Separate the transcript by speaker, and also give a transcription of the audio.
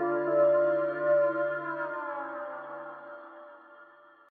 Speaker 1: Bye.